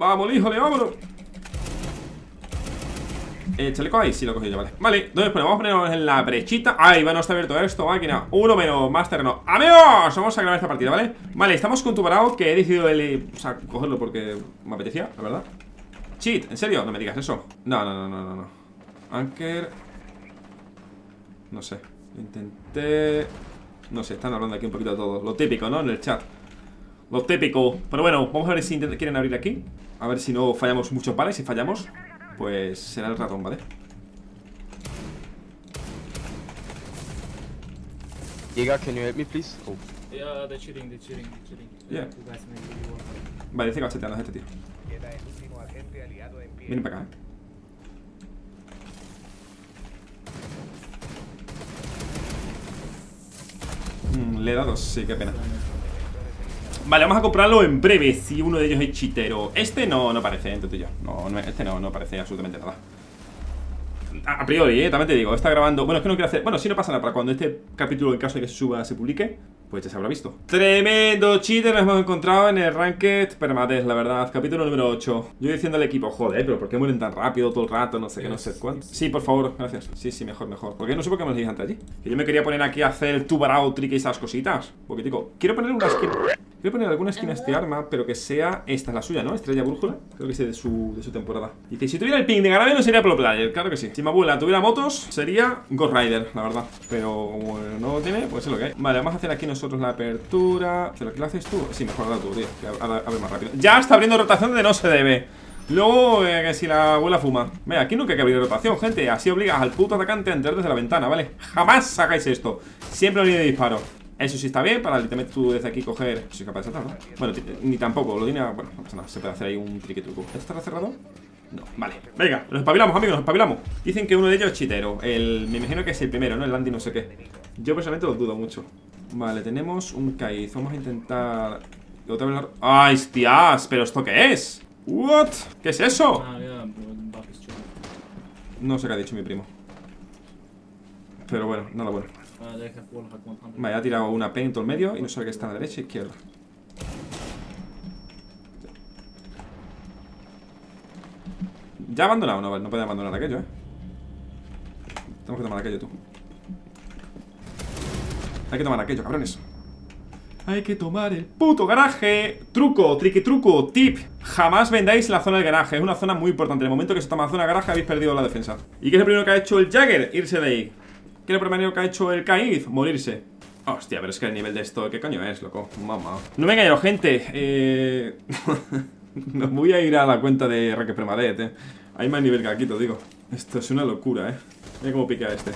Vamos, híjole, vámonos. El chaleco ahí, sí lo he cogido yo, vale. Vale, entonces pues vamos a ponernos en la brechita. Ahí, va, no está abierto esto, máquina. Uno menos, más terreno ¡Amigos! Vamos a grabar esta partida, ¿vale? Vale, estamos con tu parado Que he decidido el, o sea, cogerlo porque me apetecía, la verdad. Cheat, ¿en serio? No me digas eso. No, no, no, no, no, no. Anker. No sé. Intenté. No sé, están hablando aquí un poquito de todo. Lo típico, ¿no? En el chat Lo típico Pero bueno, vamos a ver si quieren abrir aquí A ver si no fallamos mucho, ¿vale? Si fallamos pues será el ratón, ¿vale? Giga, can you help me, please? Oh. Yeah, they're cheating, they're cheating, they're cheating. Yeah. You guys may really want Vale, dice que va chateando a este tío. Vienen para acá, ¿eh? Mm, le he dado, sí, qué pena. Vale, vamos a comprarlo en breve Si uno de ellos es chitero. Este no, no parece, entonces yo no, no, Este no, no parece absolutamente nada. A, priori, eh, también te digo, está grabando Bueno, es que no quiero hacer, bueno, si no pasa nada Para cuando este capítulo, en caso de que se suba, se publique Pues ya se habrá visto. Tremendo cheater nos hemos encontrado en el Ranked Permadeath, la verdad, capítulo número 8 Yo diciendo al equipo, joder, pero ¿por qué mueren tan rápido todo el rato? No sé qué, no sé cuánto Sí, por favor, gracias. Sí, sí, mejor, mejor. Porque no sé por qué me lo dije antes allí. Que yo me quería poner aquí a hacer el tubarao trick y esas cositas. Porque, digo, quiero poner una skin Quiero poner alguna skin a este arma, pero que sea... Esta es la suya, ¿no? Estrella Brújula. Creo que es de su, de su temporada. Dice, si tuviera el ping de Garabé no sería Pro Player. Claro que sí. Si mi abuela tuviera motos, sería Ghost Rider, la verdad. Pero como no lo tiene, pues es lo que hay. Vale, vamos a hacer aquí nosotros la apertura. ¿Pero qué lo haces tú? Sí, mejor la tú, tío. A ver más rápido. Ya está abriendo rotación de no se debe. Luego, eh, que si la abuela fuma Mira, aquí nunca hay que abrir rotación, gente Así obligas al puto atacante a entrar desde la ventana, ¿vale? Jamás sacáis esto Siempre línea de disparo eso sí está bien, para literalmente tú desde aquí coger... Soy capaz de saltar, ¿no? Bueno, ni tampoco, lo tiene... Bueno, no pasa nada, se puede hacer ahí un triquetruco ¿Está cerrado? No, vale Venga, nos espabilamos, amigos, nos espabilamos Dicen que uno de ellos es chitero el, Me imagino que es el primero, ¿no? El Andy no sé qué Yo personalmente lo dudo mucho Vale, tenemos un Kaiz Vamos a intentar... Otra vez la... ¡Ay, hostias! ¿Pero esto qué es? ¿What? ¿Qué es eso? Ah, no sé qué ha dicho mi primo Pero bueno, nada bueno Vale, ha tirado una P en todo el medio y no sabe que está a la derecha e izquierda. Ya ha abandonado, no, no puede abandonar aquello, eh. Tenemos que tomar aquello, tú. Hay que tomar aquello, cabrones. Hay que tomar el puto garaje Truco, triqui truco, tip Jamás vendáis la zona del garaje Es una zona muy importante En el momento que se toma zona del garaje habéis perdido la defensa ¿Y qué es lo primero que ha hecho el Jagger? Irse de ahí ¿Qué es lo primero que ha hecho el Kaiz? Morirse. Hostia, pero es que el nivel de esto, ¿qué coño es, loco? Mamá. No me engaño, gente Eh... no voy a ir a la cuenta de Raque Permadet, eh. Hay más nivel que aquí, te digo. Esto es una locura, eh. Mira cómo piquea este.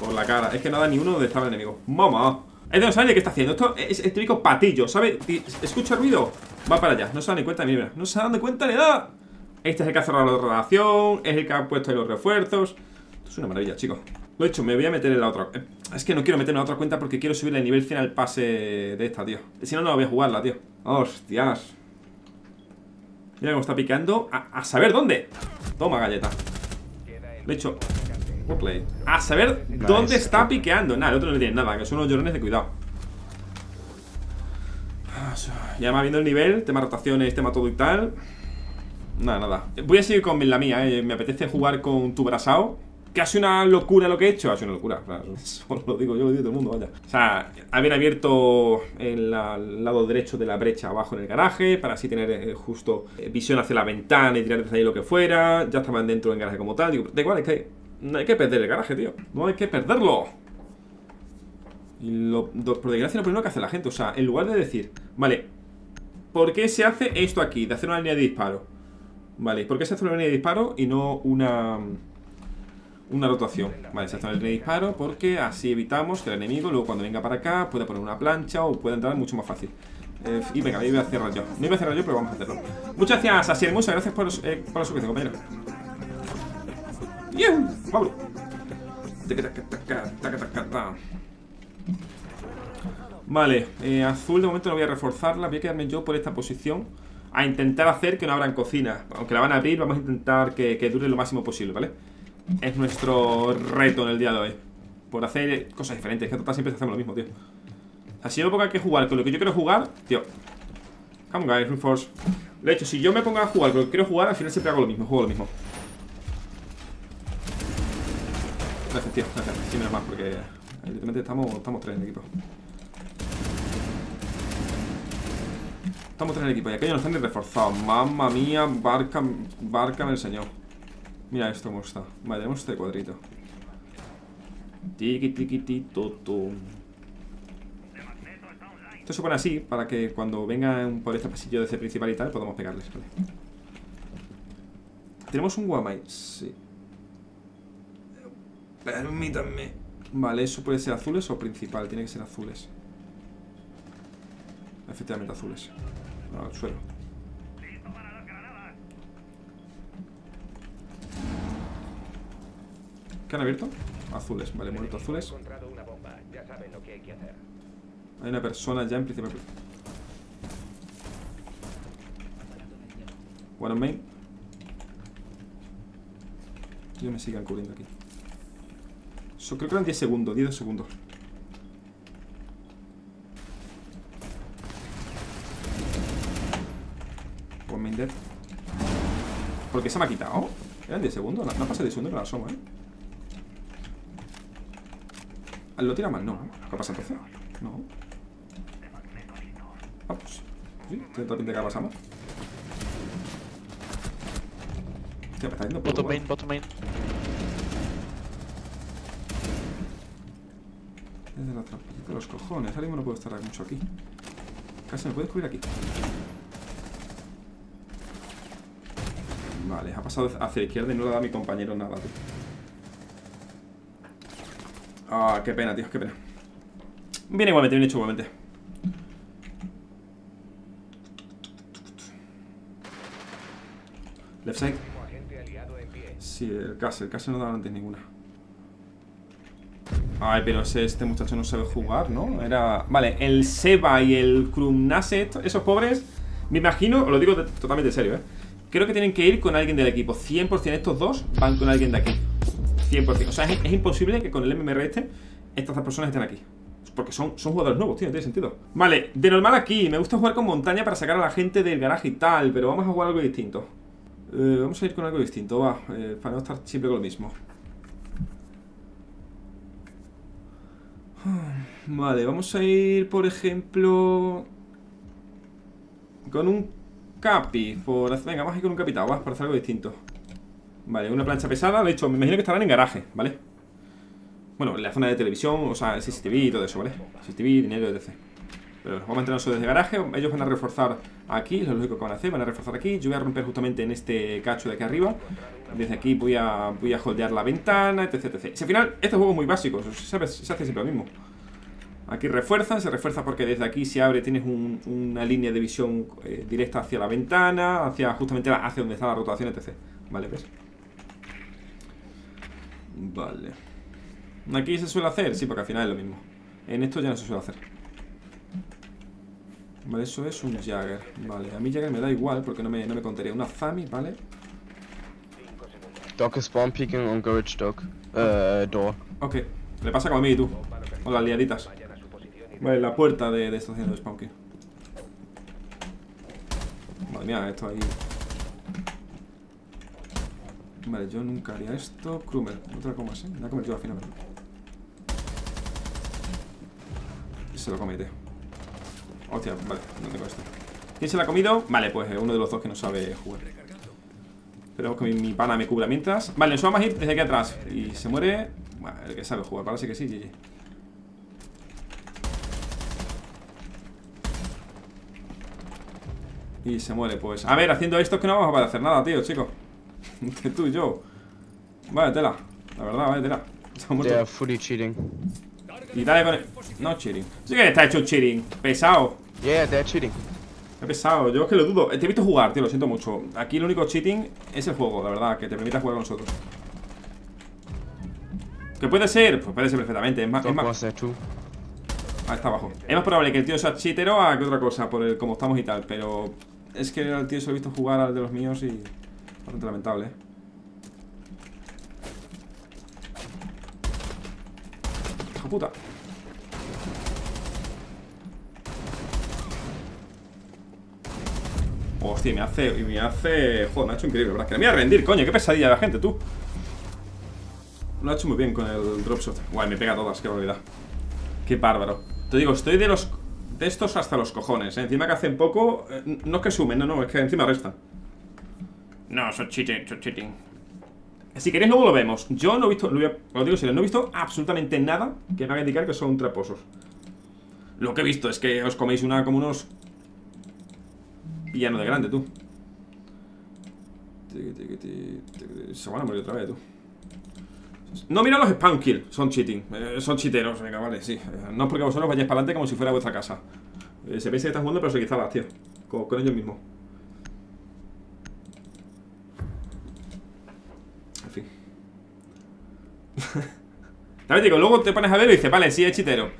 Por la cara. Es que no da ni uno donde estaba el enemigo. Mamá. Este no sabe de qué está haciendo. Esto es el típico patillo, ¿sabe? Escucha ruido Va para allá. No se da ni cuenta, mira No se da ni cuenta ni nada. Este es el que ha cerrado la relación Es el que ha puesto ahí los refuerzos. Esto es una maravilla, chicos lo he hecho, me voy a meter en la otra. Eh, Es que no quiero meterme en la otra cuenta porque quiero subirle el nivel 100 al pase de esta, tío. Si no, no voy a jugarla, tío. Hostias. Mira cómo está picando a, saber dónde. Toma, galleta. Lo he hecho A saber dónde está piqueando. Nada, el otro no tiene nada, que son unos llorones de cuidado. Ya me viendo el nivel Tema rotaciones, tema todo y tal. Nada, nada. Voy a seguir con la mía, eh. Me apetece jugar con tu brasao ¿Que ha sido una locura lo que he hecho? Ha sido una locura, eso lo digo yo, lo digo todo el mundo, vaya. O sea, haber abierto el, lado derecho de la brecha abajo en el garaje Para así tener eh, justo eh, visión hacia la ventana y tirar desde ahí lo que fuera. Ya estaban dentro del garaje como tal. Digo, da igual, es que no hay que perder el garaje, tío. No hay que perderlo. Y lo, por desgracia lo primero que hace la gente O sea, en lugar de decir, vale ¿Por qué se hace esto aquí? De hacer una línea de disparo Vale, ¿por qué se hace una línea de disparo y no una una rotación. Vale, se hace el disparo porque así evitamos que el enemigo luego cuando venga para acá pueda poner una plancha o pueda entrar mucho más fácil. Eh, y venga, ahí voy a cerrar yo. No iba a cerrar yo, pero vamos a hacerlo. Muchas gracias, así muchas gracias por, eh, por la suscripción, compañero. ¡Bien! ¡Vamos! Vale, eh, azul de momento no voy a reforzarla Voy a quedarme yo por esta posición A intentar hacer que no abran cocina Aunque la van a abrir, vamos a intentar que, que dure lo máximo posible, ¿vale? Es nuestro reto en el día de hoy Por hacer cosas diferentes Es que total siempre hacemos lo mismo, tío Así no poco hay que jugar con lo que yo quiero jugar Tío Come guys, reinforce De hecho, si yo me pongo a jugar con lo que quiero jugar, al final siempre hago lo mismo, juego lo mismo. Gracias, tío, gracias. Sí, menos más, porque evidentemente estamos, estamos tres en equipo. Estamos tres en el equipo y aquellos no están reforzados. Mamma mía, barca, barca me enseñó. Mira esto cómo está. Vale, tenemos este cuadrito. Tiki tiki ti to, to. Esto se pone así para que cuando vengan por este pasillo de ese principal y tal podamos pegarles, ¿vale? Tenemos un guamai, sí. Permítanme. Vale, eso puede ser azules o principal, tiene que ser azules. Efectivamente, azules. No, al suelo. ¿Qué han abierto? Azules, vale, muerto azules. hay una persona ya en principio. One on main. Yo me sigan cubriendo aquí. So, creo que eran 10 segundos, 10 segundos. One main dead. ¿Por qué se me ha quitado? ¿Eran 10 segundos? No, no pasa 10 segundos, no la asoma, ¿eh? Lo tira mal, no. ¿Qué pasa entonces? No. Ah, pues. Sí, tiene toda pinta que la pasamos. Hostia, me está yendo por Bottom bueno. main, bottom main. Desde la trampilla de los cojones. Ahora mismo no puedo estar mucho aquí. Casi me puedes cubrir aquí. Vale, ha pasado hacia la izquierda y no le ha dado a mi compañero nada, tío. Ah, qué pena, tío, qué pena. Bien igualmente, bien hecho igualmente. Left side. Sí, el Castle, el Castle no daba antes ninguna. Ay, pero ese, este muchacho no sabe jugar, ¿no? Era... Vale, el Seba y el Krumnaset, esos pobres, me imagino, os lo digo totalmente en serio, ¿eh? Creo que tienen que ir con alguien del equipo. 100% estos dos van con alguien de aquí. 100%. O sea, es, imposible que con el MMR este, estas dos personas estén aquí. Porque son, son jugadores nuevos, tío, tiene sentido. Vale, de normal aquí, me gusta jugar con montaña para sacar a la gente del garaje y tal, pero vamos a jugar algo distinto. Eh, vamos a ir con algo distinto, va, eh, para no estar siempre con lo mismo. Vale, vamos a ir, por ejemplo, con un capi. Venga, vamos a ir con un capitán, va, para hacer algo distinto. Vale, una plancha pesada, de hecho, me imagino que estarán en garaje, ¿vale? Bueno, en la zona de televisión, o sea, CCTV y todo eso, ¿vale? CCTV, dinero, etc. Pero vamos a entrenarnos desde garaje. Ellos van a reforzar aquí, es lo lógico que van a hacer. Van a reforzar aquí. Yo voy a romper justamente en este cacho de aquí arriba. Desde aquí voy a, voy a holdear la ventana, etc, etc. Si al final, este juego es muy básico. Se, hace- siempre lo mismo. Aquí refuerzan, se refuerza porque desde aquí se abre, tienes un- una línea de visión eh, directa hacia la ventana, hacia justamente hacia donde está la rotación, etc. Vale, ¿ves? Vale. Aquí se suele hacer, sí, porque al final es lo mismo. En esto ya no se suele hacer. Vale, eso es un Jagger. Vale, a mí Jagger me da igual porque no me, no me contaría. Una Zami, ¿vale? Doc is spawn peeking on garage dock. Uh, door. Ok. Le pasa como a mí y tú. O las liaditas. Vale, la puerta de, de estación de spawn, Madre mía, esto ahí. Vale, yo nunca haría esto. Krumer, otra coma así. Me voy a comer yo al final, se lo comete. Hostia, vale, no tengo esto. ¿Quién se lo ha comido? Vale, pues eh, uno de los dos que no sabe jugar. Esperemos que mi, mi pana me cubra mientras. Vale, nos vamos a ir desde aquí atrás. Y se muere. Bueno, el que sabe jugar, parece que sí, GG. Y se muere, pues. A ver, haciendo esto es que no vamos a poder hacer nada, tío, chicos. Entre tú y yo. Vaya tela. La verdad, vaya tela. They are fully cheating. Y dale con el... No cheating. Sí que está hecho cheating. Pesado. Yeah, they're cheating. Qué pesado. Yo es que lo dudo. Te he visto jugar, tío, lo siento mucho. Aquí el único cheating es el juego, la verdad, que te permita jugar con nosotros. ¿Qué puede ser? Pues puede ser perfectamente. Es más, es más-. Ah, está abajo. Es más probable que el tío sea cheatero a que otra cosa, por el cómo estamos y tal, pero es que al tío se lo he visto jugar al de los míos y. Bastante lamentable, eh. ¡Hijo puta! Hostia, me hace, me hace... Joder, me ha hecho increíble, ¿verdad? Que me voy a rendir, coño, qué pesadilla la gente, tú Lo ha hecho muy bien con el dropshot Guay, me pega todas, qué barbaridad Qué bárbaro Te digo, estoy de los... De estos hasta los cojones, ¿eh? Encima que hacen poco eh, No es que sumen, no, no, es que encima restan No, son cheating, son cheating Si queréis luego lo vemos Yo no he visto, lo a- os digo no he visto absolutamente nada Que me haga indicar que son traposos Lo que he visto es que os coméis una como unos Villano de grande, tú. Se van a morir otra vez, tú. No, mira los spawn kill. Son cheating. Eh, son chiteros. Venga, vale, sí. Eh, no es porque vosotros vayáis para adelante como si fuera vuestra casa. Eh, se veis que están jugando, pero se quizadas, tío. Con, con ellos mismos. En fin. También digo, luego te pones a ver y dices, vale, sí, es chitero.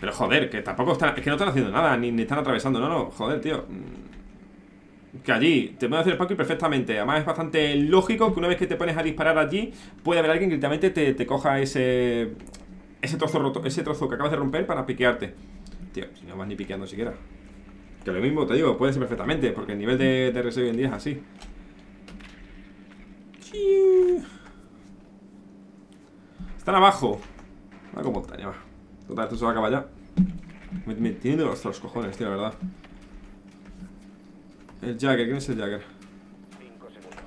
Pero joder, que tampoco están. Es que no están haciendo nada, ni, ni están atravesando. No, no, joder, tío. Mm. Que allí te puede hacer el parkour perfectamente. Además, es bastante lógico que una vez que te pones a disparar allí, puede haber alguien que directamente te, coja ese. Ese trozo roto, ese trozo que acabas de romper para piquearte. Tío, si no vas ni piqueando siquiera. Que lo mismo te digo, puede ser perfectamente, porque el nivel de, de hoy en día es así. Chiu. Están abajo. Va con montaña, va. Total, esto se va a acabar ya. Me, me tiene de los, cojones, tío, la verdad. El Jagger, ¿quién es el Jagger? 5 segundos.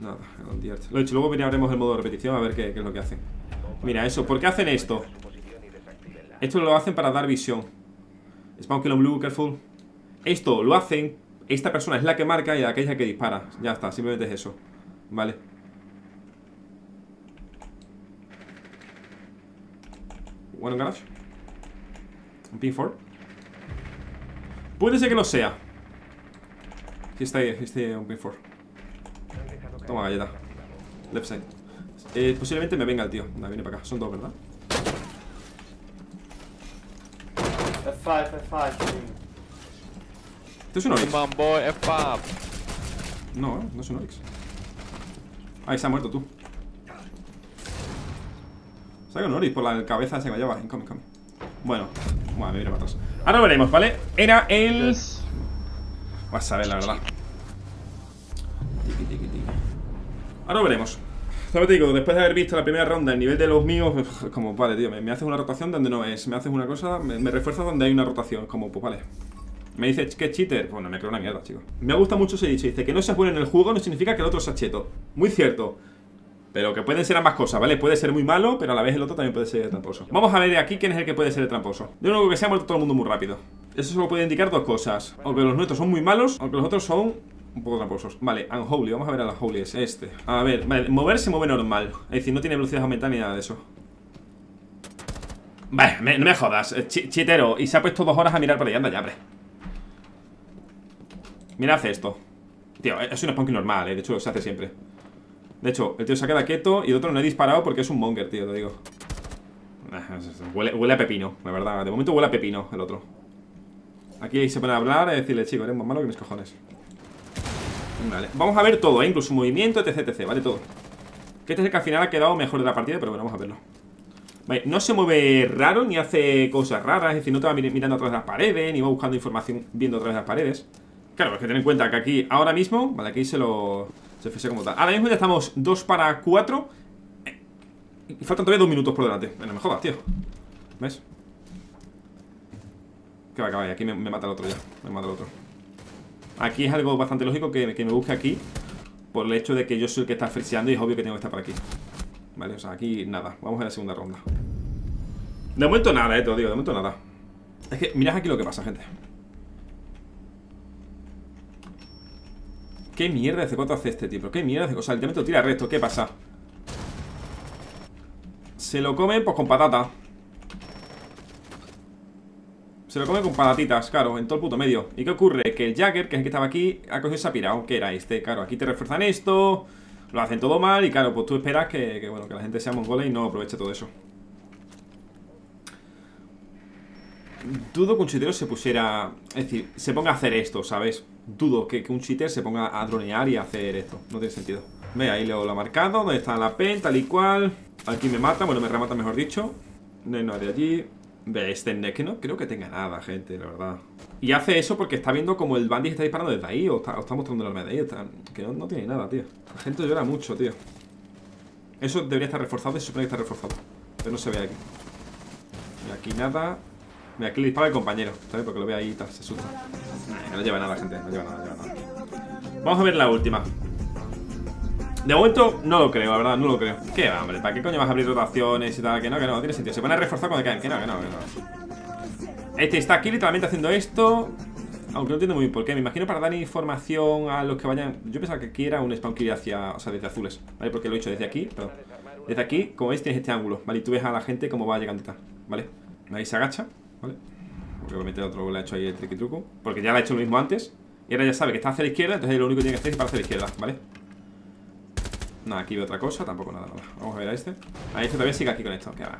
Nada, el. Lo he dicho, luego veremos el modo de repetición a ver qué, qué es lo que hacen. Mira, eso, ¿por qué hacen esto? Esto lo hacen para dar visión. Spawn kill on blue, careful. Esto lo hacen. Esta persona es la que marca y aquella que dispara. Ya está, simplemente es eso. Vale. Bueno, garage. Un pin 4. Puede ser que no sea. Aquí está, aquí está un pin 4. Toma galleta. Left side. Eh, posiblemente me venga el tío. No, viene para acá. Son dos, ¿verdad? F5, F5. Este es un Oryx. Boy, F5. No, eh, no es un Oryx. Ahí se ha muerto tú. Un Oryx por la cabeza se me lleva. Income, income. Bueno, bueno, me viene para atrás. Ahora veremos, ¿vale? Era el. Yes. Vas a ver, la verdad. Tiki, tiki, tiki. Ahora veremos. ¿Sabes? Digo, después de haber visto la primera ronda, el nivel de los míos, pues, como, vale, tío, me, me haces una rotación donde no es. Me haces una cosa, me, me refuerzas donde hay una rotación. Como, pues vale. Me dice que cheater. Bueno, me creo una mierda, chico. Me gusta mucho ese dicho. Dice que no seas bueno en el juego no significa que el otro sea cheto. Muy cierto. Pero que pueden ser ambas cosas, ¿vale? Puede ser muy malo, pero a la vez el otro también puede ser tramposo. Vamos a ver aquí quién es el que puede ser el tramposo. De único que se ha muerto todo el mundo muy rápido. Eso solo puede indicar dos cosas. O que los nuestros son muy malos, o que los otros son un poco tramposos. Vale, Unholy, vamos a ver al Unholy ese. Este. A ver, vale, mover se mueve normal. Es decir, no tiene velocidad aumentada ni nada de eso. Vale, no me jodas, eh, chi- chitero. Y se ha puesto dos horas a mirar por ahí, anda ya, hombre. Mira, hace esto. Tío, es un spawn normal, eh. De hecho, se hace siempre. De hecho, el tío se queda quieto y el otro no he disparado porque es un monger, tío, te digo. Ah, Huele, huele a pepino, la verdad. De momento huele a pepino el otro. Aquí se pone a hablar y decirle, chico, eres más malo que mis cojones. Vale, vamos a ver todo, ¿eh? incluso movimiento, etc, etc, vale, todo. Que este es el que al final ha quedado mejor de la partida, pero bueno, vamos a verlo. Vale, no se mueve raro ni hace cosas raras, es decir, no te va mir- mirando a través de las paredes, ni va buscando información viendo a través de las paredes. Claro, es que ten en cuenta que aquí, ahora mismo, vale, aquí se lo. Se fese como tal. Ahora mismo ya estamos 2 para 4. Y faltan todavía 2 minutos por delante. Bueno, me jodas, tío. ¿Ves? Que va, que va, y aquí me, me mata el otro ya. Me mata el otro. Aquí es algo bastante lógico que, que me busque aquí. Por el hecho de que yo soy el que está friseando y es obvio que tengo que estar por aquí. Vale, o sea, aquí nada. Vamos a la segunda ronda. De momento nada, eh, te lo digo, de momento nada. Es que mirad aquí lo que pasa, gente. ¿Qué mierda de C4 hace este tipo? ¿Qué mierda de O sea, literalmente lo tira recto, ¿qué pasa? Se lo come, pues con patata. Se lo come con patatitas, claro, en todo el puto medio. ¿Y qué ocurre? Que el Jagger, que es el que estaba aquí Ha cogido esa pirado, que era este Claro, aquí te refuerzan esto Lo hacen todo mal y claro, pues tú esperas que, que, bueno, que la gente sea mongola y no aproveche todo eso Dudo que un cheatero se pusiera. Es decir, se ponga a hacer esto, ¿sabes? Dudo que, un cheater se ponga a dronear y a hacer esto. No tiene sentido. Ve, ahí lo, lo ha marcado. ¿Dónde está la pen? Tal y cual. Aquí me mata. Bueno, me remata, mejor dicho. No hay nadie allí. Ve, este neck no creo que tenga nada, gente, la verdad. Y hace eso porque está viendo como el bandit está disparando desde ahí o está, mostrando el arma de ahí. que no, tiene nada, tío. La gente llora mucho, tío. Eso debería estar reforzado y se supone que está reforzado. Pero no se ve aquí. Y aquí nada. Mira, aquí le dispara el compañero, ¿sabes? Porque lo ve ahí y tal, se asusta. Que no lleva nada, gente, no lleva nada, no lleva nada. Vamos a ver la última. De momento no lo creo, la verdad, no lo creo. ¿Qué va, hombre? ¿Para qué coño vas a abrir rotaciones y tal? Que no, que no, no tiene sentido. Se pone a reforzar cuando caen. Que no, que no, que no. Este está aquí literalmente haciendo esto. Aunque no entiendo muy bien por qué. Me imagino para dar información a los que vayan. Yo pensaba que aquí era un spawn kill hacia. O sea, desde azules. ¿Vale? Porque lo he hecho desde aquí. Perdón. Desde aquí, como veis, tienes este ángulo. ¿Vale? Y tú ves a la gente cómo va llegando y tal. ¿Vale? Ahí se agacha. ¿Vale? Porque obviamente el otro le ha hecho ahí el triqui truco. Porque ya le ha hecho lo mismo antes. Y ahora ya sabe que está hacia la izquierda. Entonces lo único que tiene que hacer es para hacia la izquierda. ¿Vale? Nada, aquí veo otra cosa, tampoco nada, nada. Vamos a ver a este. A este todavía sigue aquí con esto. Que va,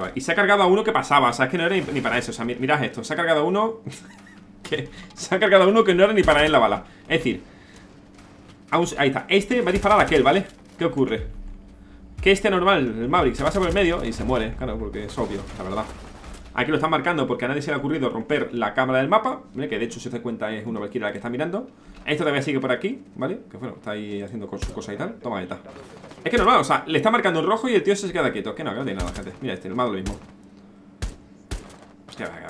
va. Y se ha cargado a uno que pasaba. O sea, es que no era ni, para eso. O sea, mi- mirad esto. Se ha cargado a uno. que se ha cargado a uno que no era ni para él la bala. Es decir, a ahí está. Este va a disparar a aquel, ¿vale? ¿Qué ocurre? Que este normal, el Maverick, se pasa por el medio y se muere. Claro, porque es obvio, la verdad. Aquí lo están marcando porque a nadie se le ha ocurrido romper la cámara del mapa. Que de hecho, si os cuenta, es una Valkyria la que está mirando Esto todavía sigue por aquí, ¿vale? Que bueno, está ahí haciendo con su cosa y tal Toma, ahí Es que normal, o sea, le está marcando en rojo y el tío se queda quieto Que no, que no tiene nada, gente Mira este, el malo lo mismo Hostia, va, va,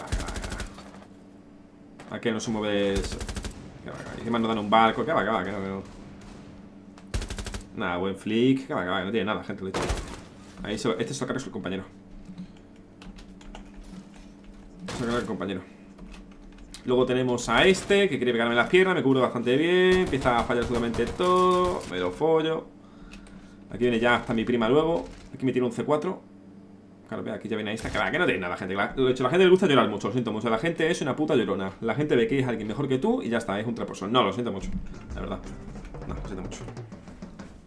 va. Aquí no se mueve eso. Que va, que va. Y encima nos dan un barco Que va, que va, que no, que no Nada, buen flick. Que va, que no tiene nada, gente, lo he dicho Ahí este se lo carga su compañero. Se lo el compañero. Luego tenemos a este Que quiere pegarme las piernas, me cubro bastante bien Empieza a fallar absolutamente todo Me lo follo. Aquí viene ya hasta mi prima luego. Aquí me tira un C4 Claro, ve, aquí ya viene esta Que que no tiene nada, gente Lo he dicho, la gente le gusta llorar mucho, lo siento mucho. La gente es una puta llorona. La gente ve que es alguien mejor que tú Y ya está, es un traposo. No, lo siento mucho, la verdad. No, lo siento mucho